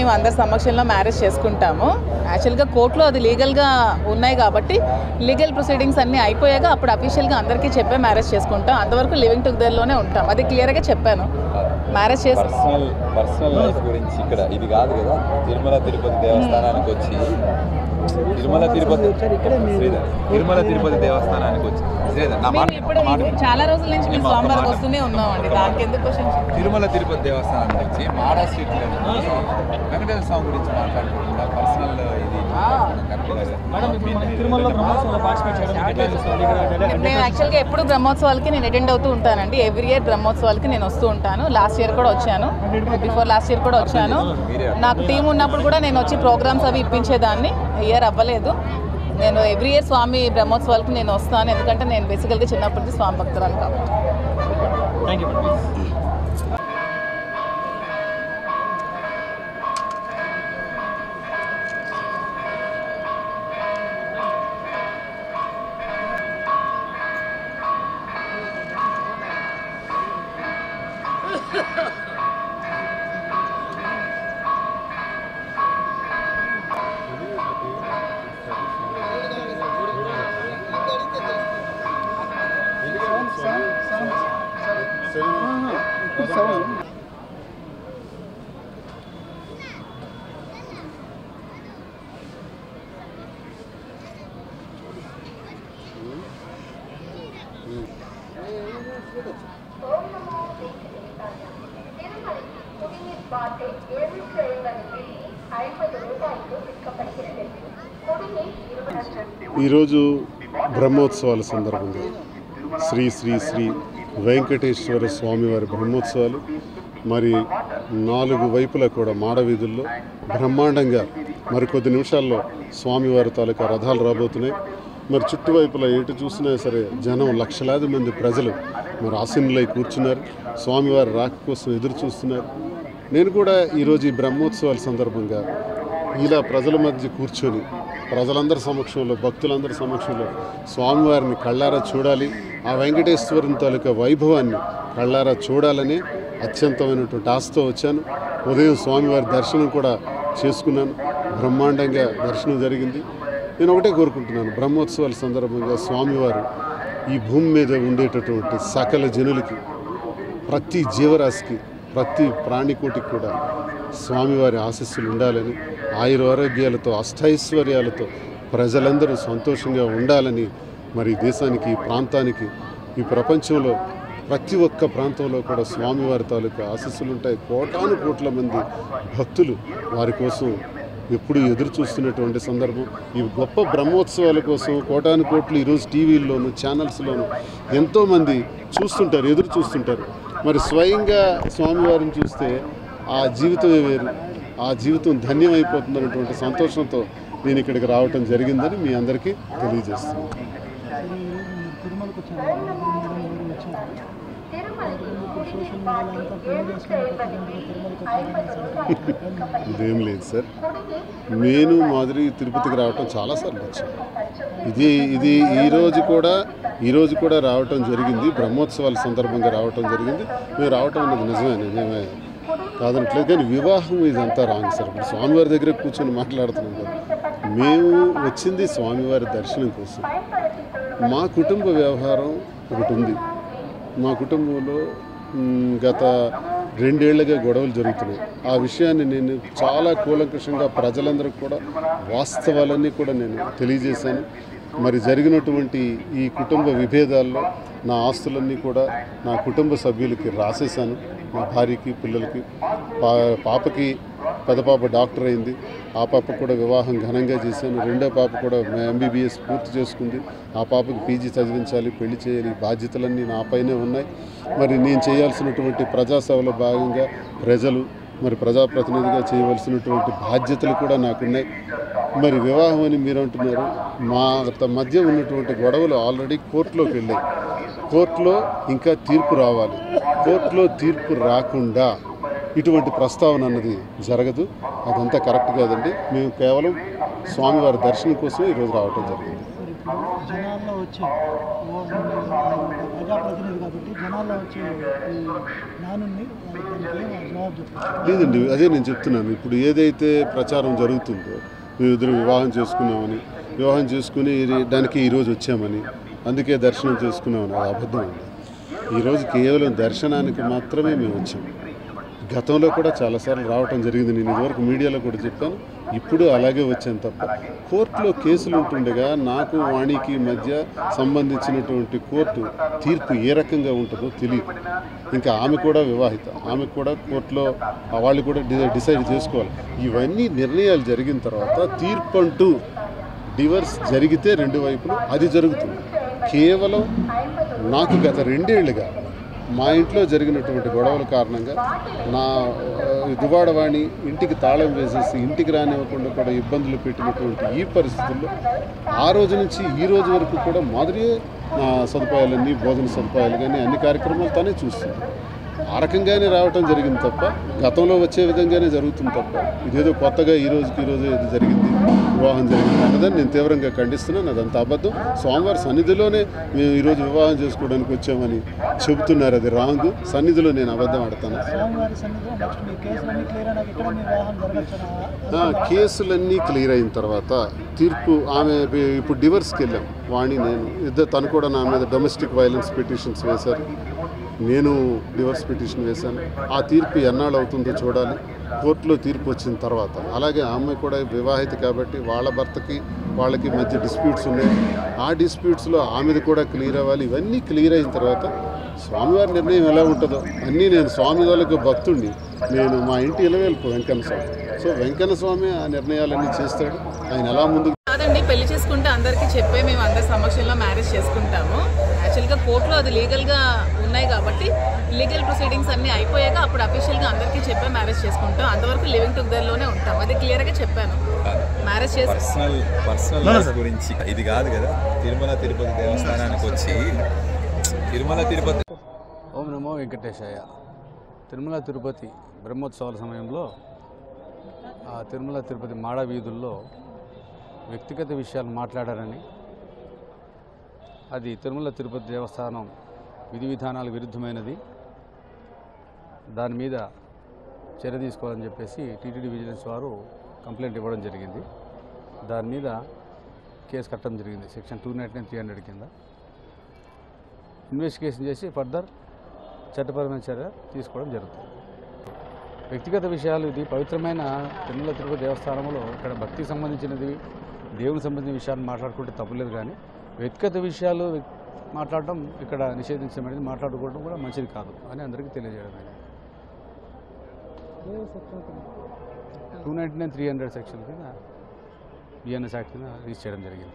మేము అందరి సమక్షంలో మ్యారేజ్ చేసుకుంటాము. యాక్చువల్గా కోర్టులో అది లీగల్గా ఉన్నాయి కాబట్టి లీగల్ ప్రొసీడింగ్స్ అన్నీ అయిపోయాక అప్పుడు అఫీషియల్గా అందరికీ చెప్పే మ్యారేజ్ చేసుకుంటాం. అంతవరకు లివింగ్ టుగెదర్లోనే ఉంటాం. అది క్లియర్గా చెప్పాను. మ్యారేజ్ చేసి పర్సనల్ పర్సనల్ లైఫ్ గురించి ఇక్కడ ఇది కాదు కదా. తిరుమల తిరుపతి దేవస్థానానికి వచ్చి తిరుమల తిరుపతి తిరుమల తిరుపతి దేవస్థానానికి వచ్చి. చాలా రోజుల నుంచి మేము నేను ఒక్క స్వామివారికి మాట. వస్తూనే ఉన్నామండి. దానికి ఎందుకు క్వశ్చన్ తిరుమల తిరుపతి దేవస్థానానికి వచ్చి మాడా స్ట్రీట్ వెంకటేశ్వర స్వామి గురించి మాట్లాడుకుంటున్నా. పర్సనల్ ఇది నేను యాక్చువల్గా ఎప్పుడు బ్రహ్మోత్సవాలకి నేను అటెండ్ అవుతూ ఉంటానండి. ఎవ్రీ ఇయర్ బ్రహ్మోత్సవాలకి నేను వస్తూ ఉంటాను. లాస్ట్ ఇయర్ కూడా వచ్చాను. బిఫోర్ లాస్ట్ ఇయర్ కూడా వచ్చాను. నాకు టీం ఉన్నప్పుడు కూడా నేను వచ్చి ప్రోగ్రామ్స్ అవి ఇప్పించేదాన్ని. ఇయర్ అవ్వలేదు. నేను ఎవ్రీ ఇయర్ స్వామి బ్రహ్మోత్సవాలకు నేను వస్తాను. ఎందుకంటే నేను బేసికల్గా చిన్నప్పటి నుంచి స్వామి భక్తురాలు కాబట్టి. seven. ఈరోజు బ్రహ్మోత్సవాల సందర్భంగా శ్రీ శ్రీ శ్రీ వెంకటేశ్వర స్వామివారి బ్రహ్మోత్సవాలు మరి నాలుగు వైపులా కూడా మాడవీధుల్లో బ్రహ్మాండంగా మరి కొద్ది నిమిషాల్లో స్వామివారి తాలూకా రథాలు రాబోతున్నాయి. మరి చుట్టువైపులా ఎటు చూసినా సరే జనం లక్షలాది మంది ప్రజలు మరి ఆసీనులై కూర్చున్నారు. స్వామివారి రాక కోసం ఎదురు చూస్తున్నారు. నేను కూడా ఈరోజు ఈ బ్రహ్మోత్సవాల సందర్భంగా ఇలా ప్రజల మధ్య కూర్చొని ప్రజలందరి సమక్షంలో భక్తులందరి సమక్షంలో స్వామివారిని కళ్ళారా చూడాలి. ఆ వెంకటేశ్వరుని తాలూకా వైభవాన్ని కళ్ళారా చూడాలని అత్యంతమైనటువంటి ఆశతో వచ్చాను. ఉదయం స్వామివారి దర్శనం కూడా చేసుకున్నాను. బ్రహ్మాండంగా దర్శనం జరిగింది. నేను ఒకటే కోరుకుంటున్నాను. బ్రహ్మోత్సవాల సందర్భంగా స్వామివారు ఈ భూమి మీద ఉండేటటువంటి సకల జనులకి ప్రతి జీవరాశికి ప్రతి ప్రాణికోటికి కూడా స్వామివారి ఆశస్సులు ఉండాలని ఆయురారోగ్యాలతో అష్టైశ్వర్యాలతో ప్రజలందరూ సంతోషంగా ఉండాలని మరి దేశానికి ఈ ప్రాంతానికి ఈ ప్రపంచంలో ప్రతి ఒక్క ప్రాంతంలో కూడా స్వామివారి తాలూకా ఆశస్సులు ఉంటాయి. కోటాను కోట్ల మంది భక్తులు వారి కోసం ఎప్పుడు ఎదురు చూస్తున్నటువంటి సందర్భం. ఈ గొప్ప బ్రహ్మోత్సవాల కోసం కోటాను కోట్లు ఈరోజు టీవీల్లోను ఛానల్స్లోను ఎంతోమంది చూస్తుంటారు ఎదురు చూస్తుంటారు. మరి స్వయంగా స్వామివారిని చూస్తే ఆ జీవితమే వేరు. ఆ జీవితం ధన్యమైపోతుందన్నటువంటి సంతోషంతో నేను ఇక్కడికి రావటం జరిగిందని మీ అందరికీ తెలియజేస్తున్నాను. ఇదేం లేదు సార్. నేను మాదిరి తిరుపతికి రావటం చాలా సార్లు వచ్చింది. ఇది ఇది ఈరోజు కూడా ఈరోజు కూడా రావటం జరిగింది. బ్రహ్మోత్సవాల సందర్భంగా రావటం జరిగింది. మేము రావటం అనేది నిజమే నిజమే. కాదనట్లేదు కానీ వివాహం ఇదంతా రాంగ్ సార్. ఇప్పుడు స్వామివారి దగ్గర కూర్చొని మాట్లాడుతున్నాం కదా. మేము వచ్చింది స్వామివారి దర్శనం కోసం. మా కుటుంబ వ్యవహారం ఒకటి ఉంది. మా కుటుంబంలో గత రెండేళ్ళుగా గొడవలు జరుగుతున్నాయి. ఆ విషయాన్ని నేను చాలా కూలంకషంగా ప్రజలందరికీ కూడా వాస్తవాలన్నీ కూడా నేను తెలియజేశాను. మరి జరిగినటువంటి ఈ కుటుంబ విభేదాల్లో నా ఆస్తులన్నీ కూడా నా కుటుంబ సభ్యులకి రాసేశాను. మా భార్యకి పిల్లలకి పా పాపకి పెద్ద పాప డాక్టర్ అయింది. ఆ పాప కూడా వివాహం ఘనంగా చేశాను. రెండో పాప కూడా ఎంబీబీఎస్ పూర్తి చేసుకుంది. ఆ పాపకి పీజీ చదివించాలి పెళ్ళి చేయాలి బాధ్యతలన్నీ నా నాపైనే ఉన్నాయి. మరి నేను చేయాల్సినటువంటి ప్రజాసేవలో భాగంగా ప్రజలు మరి ప్రజాప్రతినిధిగా చేయవలసినటువంటి బాధ్యతలు కూడా నాకున్నాయి. మరి వివాహం అని మీరు అంటున్నారు మా మధ్య ఉన్నటువంటి గొడవలు ఆల్రెడీ కోర్టులోకి వెళ్ళాయి. కోర్టులో ఇంకా తీర్పు రావాలి. కోర్టులో తీర్పు రాకుండా ఇటువంటి ప్రస్తావన అన్నది జరగదు. అదంతా కరెక్ట్ కాదండి. మేము కేవలం స్వామివారి దర్శనం కోసం ఈరోజు రావటం జరిగింది. జనాల్లో వచ్చే ప్రజాప్రతినిధి కాబట్టి జనాల్లో వచ్చే లేదండి అదే నేను చెప్తున్నాను. ఇప్పుడు ఏదైతే ప్రచారం జరుగుతుందో మేమిద్దరు వివాహం చేసుకున్నామని వివాహం చేసుకుని దానికి ఈరోజు వచ్చామని అందుకే దర్శనం చేసుకున్నామని అది అబద్ధం అండి. ఈరోజు కేవలం దర్శనానికి మాత్రమే మేము వచ్చాం. గతంలో కూడా చాలాసార్లు రావటం జరిగింది. నేను ఇదివరకు మీడియాలో కూడా చెప్పాను. ఇప్పుడు అలాగే వచ్చాను తప్ప కోర్టులో కేసులు ఉంటుండగా నాకు వాణికి మధ్య సంబంధించినటువంటి కోర్టు తీర్పు ఏ రకంగా ఉంటుందో తెలియదు. ఇంకా ఆమె కూడా వివాహిత. ఆమె కూడా కోర్టులో వాళ్ళు కూడా డిసైడ్ చేసుకోవాలి. ఇవన్నీ నిర్ణయాలు జరిగిన తర్వాత తీర్పు అంటూ డివర్స్ జరిగితే రెండు వైపులు అది జరుగుతుంది. కేవలం నాకు గత రెండేళ్ళుగా మా ఇంట్లో జరిగినటువంటి గొడవల కారణంగా నా దువాడవాణి ఇంటికి తాళం వేసేసి ఇంటికి రానివ్వకుండా కూడా ఇబ్బందులు పెట్టినటువంటి ఈ పరిస్థితుల్లో ఆ రోజు నుంచి ఈ రోజు వరకు కూడా మాదిరియే నా సదుపాయాలన్నీ భోజన సదుపాయాలు కానీ అన్ని కార్యక్రమాలు తానే చూస్తుంది. ఆ రకంగానే రావటం జరిగింది తప్ప గతంలో వచ్చే విధంగానే జరుగుతుంది తప్ప ఇదేదో కొత్తగా ఈ రోజుకి ఈ రోజు ఏదో జరిగింది వివాహం జరిగింది అన్నదని నేను తీవ్రంగా ఖండిస్తున్నాను. అదంతా అబద్ధం. స్వామివారి సన్నిధిలోనే మేము ఈరోజు వివాహం చేసుకోవడానికి వచ్చామని చెబుతున్నారు. అది రాంగ్. సన్నిధిలో నేను అబద్ధం ఆడతాను. కేసులన్నీ క్లియర్ అయిన తర్వాత తీర్పు ఆమె ఇప్పుడు డివర్స్కి వెళ్ళాం. వాణి నేను. ఇద్దరు తను కూడా నా మీద డొమెస్టిక్ వైలెన్స్ పిటిషన్స్ వేశారు. నేను డివర్స్ పిటిషన్ వేశాను. ఆ తీర్పు ఎన్నాళ్ళు అవుతుందో చూడాలి. కోర్టులో తీర్పు వచ్చిన తర్వాత. అలాగే ఆమె కూడా వివాహిత కాబట్టి వాళ్ళ భర్తకి వాళ్ళకి మధ్య డిస్ప్యూట్స్ ఉన్నాయి. ఆ డిస్ప్యూట్స్లో ఆమెది కూడా క్లియర్ అవ్వాలి. ఇవన్నీ క్లియర్ అయిన తర్వాత స్వామివారి నిర్ణయం ఎలా ఉంటుందో అన్నీ నేను స్వామి వాళ్ళకి భక్తుడిని నేను మా ఇంటి ఇలవేల్పు వెంకన్న స్వామి. సో వెంకన్న స్వామి ఆ నిర్ణయాలన్నీ చేస్తాడు. ఆయన ఎలా ముందుకు కాదండి పెళ్ళి చేసుకుంటే అందరికీ చెప్పే మేము అందరి సమక్షంలో మ్యారేజ్ చేసుకుంటాము. యాక్చువల్గా కోర్టులో అది లీగల్గా ఉన్నాయి కాబట్టి లీగల్ ప్రొసీడింగ్స్ అన్నీ అయిపోయాక అప్పుడు అఫీషియల్గా అందరికీ చెప్పే మ్యారేజ్ చేసుకుంటాం. అంతవరకు లివింగ్ టుగెదర్లోనే ఉంటాం. అది క్లియర్గా చెప్పాను. మ్యారేజ్ చేసి పర్సనల్ పర్సనల్ గురించి ఇది కాదు కదా. తిరుమల తిరుపతి దేవస్థానానికి వచ్చి తిరుమల తిరుపతి ఓం నమో వెంకటేశాయ. తిరుమల తిరుపతి బ్రహ్మోత్సవాల సమయంలో ఆ తిరుమల తిరుపతి మాడ వీధుల్లో వ్యక్తిగత విషయాలు మాట్లాడారని అది తిరుమల తిరుపతి దేవస్థానం విధి విధానాలకు విరుద్ధమైనది. దాని మీద చర్య తీసుకోవాలని చెప్పేసి టీటీడీ విజిలెన్స్ వారు కంప్లైంట్ ఇవ్వడం జరిగింది. దాని మీద కేసు కట్టడం జరిగింది. Section two ninety nine three hundred కింద. ఇన్వెస్టిగేషన్ చేసి ఫర్దర్ చట్టపరమైన చర్య తీసుకోవడం జరుగుతుంది. వ్యక్తిగత విషయాలు ఇది పవిత్రమైన తిరుమల తిరుపతి దేవస్థానంలో ఇక్కడ భక్తికి సంబంధించినది దేవునికి సంబంధించిన విషయాన్ని మాట్లాడుకుంటే తప్పులేదు కానీ వ్యక్తిగత విషయాలు మాట్లాడటం ఇక్కడ నిషేధించడం మాట్లాడుకోవడం కూడా మంచిది కాదు అని అందరికీ తెలియజేయడం two ninety nine three hundred section కింద బిఎన్ఎస్ యాక్ట్ కింద రిజిస్టర్ చేయడం జరిగింది.